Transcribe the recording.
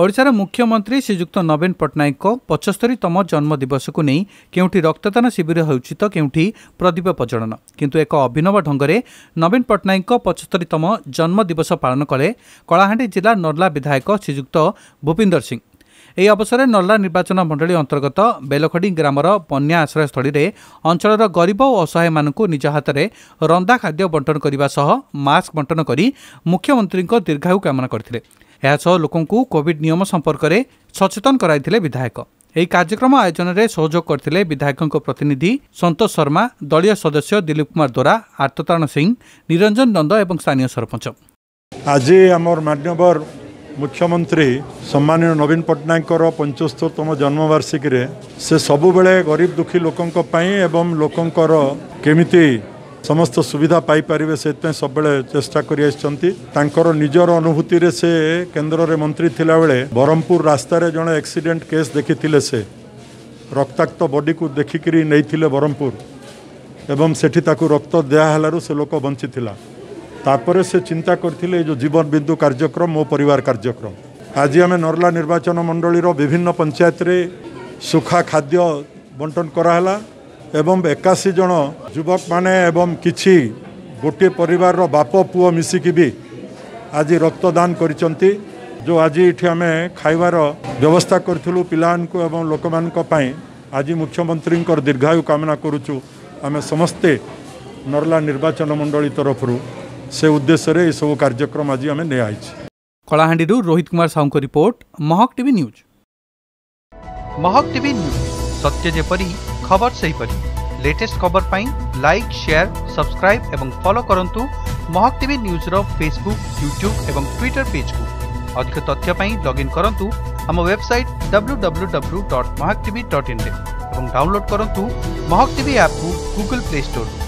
ओडार मुख्यमन्त्री श्रीयुक्त नवीन पट्टनायक पचस्तरीतम जन्मदिवको नै के रक्तदान शिविर हुन्छ त के प्रदीप प्रजलन कन् एक अभिनव ढङ्गले नवीन पट्टनायक पचस्तरीतम पालन कले कला जिल्ला नर्ला विधायक श्रीयुक्त भूपिन्दर सिंह यो अवसर नर्ला निर्वाचन मण्डली अन्तर्गत बेलाखडी ग्राम र बन्या आश्रयस्थलले अञ्चर गरबिओ असहाय मिज हात र ब्टन गर्ने मास्क बन्टन गरि मुख्यमन्त्रीको दीर्घायु कामना गरि ଏହାସହ ଲୋକଙ୍କୁ କୋଭିଡ୍ ନିୟମ ସମ୍ପର୍କରେ ସଚେତନ କରାଇଥିଲେ ବିଧାୟକ ଏହି କାର୍ଯ୍ୟକ୍ରମ ଆୟୋଜନରେ ସହଯୋଗ କରିଥିଲେ ବିଧାୟକଙ୍କ ପ୍ରତିନିଧି ସନ୍ତୋଷ ଶର୍ମା ଦଳୀୟ ସଦସ୍ୟ ଦିଲ୍ଲୀପ କୁମାର ଦୋରା ଆର୍ତ୍ତତାରଣ ସିଂ ନିରଞ୍ଜନ ନନ୍ଦ ଏବଂ ସ୍ଥାନୀୟ ସରପଞ୍ଚ ଆଜି ଆମର ମାନ୍ୟବର ମୁଖ୍ୟମନ୍ତ୍ରୀ ସମ୍ମାନୀୟ ନବୀନ ପଟ୍ଟନାୟକଙ୍କର ପଞ୍ଚସ୍ତରତମ ଜନ୍ମବାର୍ଷିକୀରେ ସେ ସବୁବେଳେ ଗରିବ ଦୁଃଖୀ ଲୋକଙ୍କ ପାଇଁ ଏବଂ ଲୋକଙ୍କର କେମିତି समस्त सुविधा पाइपर से सब चेष्टा कर निजर अनुभूति से केन्द्र मंत्री थिला बेले ब्रह्मपुर रास्तार जड़े एक्सीडेट केस देखी से रक्ताक्त बडी को देखिक नहीं ब्रह्मपुर से रक्त दिहलार से लोक बंचीला से चिंता करते जो जीवन बिंदु कार्यक्रम मो पर कार्यक्रम आज आम नरला निर्वाचन मंडल विभिन्न पंचायत रे सुखा खाद्य बंटन कराला ଏବଂ ଏକାଅଶୀ ଜଣ ଯୁବକମାନେ ଏବଂ କିଛି ଗୋଟିଏ ପରିବାରର ବାପ ପୁଅ ମିଶିକି ବି ଆଜି ରକ୍ତଦାନ କରିଛନ୍ତି ଯେଉଁ ଆଜି ଏଠି ଆମେ ଖାଇବାର ବ୍ୟବସ୍ଥା କରିଥିଲୁ ପିଲାମାନଙ୍କୁ ଏବଂ ଲୋକମାନଙ୍କ ପାଇଁ ଆଜି ମୁଖ୍ୟମନ୍ତ୍ରୀଙ୍କର ଦୀର୍ଘାୟୁ କାମନା କରୁଛୁ ଆମେ ସମସ୍ତେ ନର୍ଲା ନିର୍ବାଚନ ମଣ୍ଡଳୀ ତରଫରୁ ସେ ଉଦ୍ଦେଶ୍ୟରେ ଏସବୁ କାର୍ଯ୍ୟକ୍ରମ ଆଜି ଆମେ ନିଆହେଇଛି କଳାହାଣ୍ଡିରୁ ରୋହିତ କୁମାର ସାହୁଙ୍କ report Mahak TV news Mahak TV news ସତ୍ୟ ଯେପରି ଖବର ସେହିପରି ଲେଟେଷ୍ଟ ଖବର ପାଇଁ ଲାଇକ୍ ସେୟାର ସବସ୍କ୍ରାଇବ୍ ଏବଂ ଫଲୋ କରନ୍ତୁ ମହକ୍ ଟିଭି ନ୍ୟୁଜ୍ର ଫେସବୁକ୍ ୟୁଟ୍ୟୁବ୍ ଏବଂ ଟ୍ୱିଟର ପେଜ୍କୁ ଅଧିକ ତଥ୍ୟ ପାଇଁ ଲଗ୍ଇନ୍ କରନ୍ତୁ ଆମ website W W W dot Mahak TV dot ଇନ୍ରେ ଏବଂ ଡାଉନଲୋଡ୍ କରନ୍ତୁ ମହକ୍ ଟିଭି ଆପ୍କୁ ଗୁଗଲ୍ ପ୍ଲେ ଷ୍ଟୋର୍ରୁ